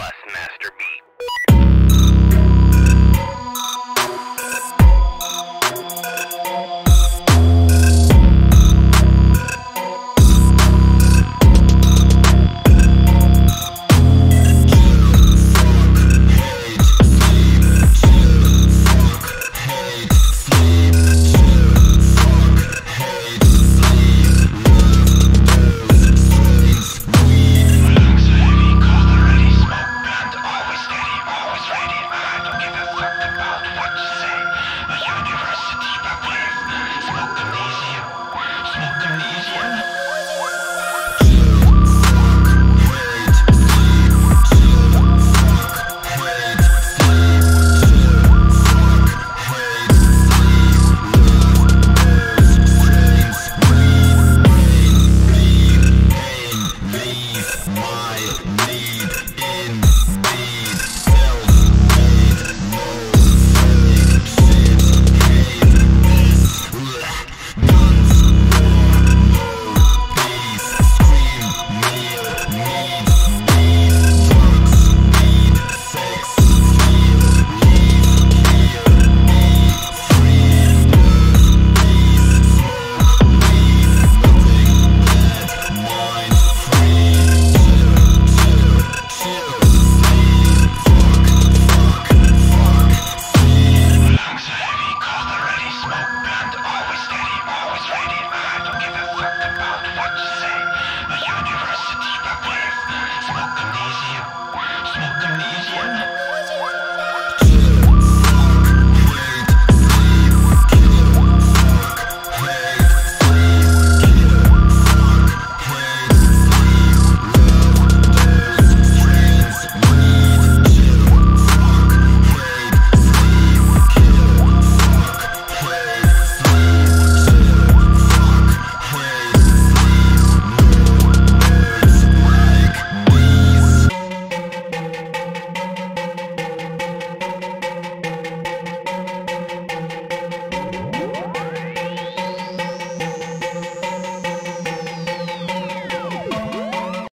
Plus Master B.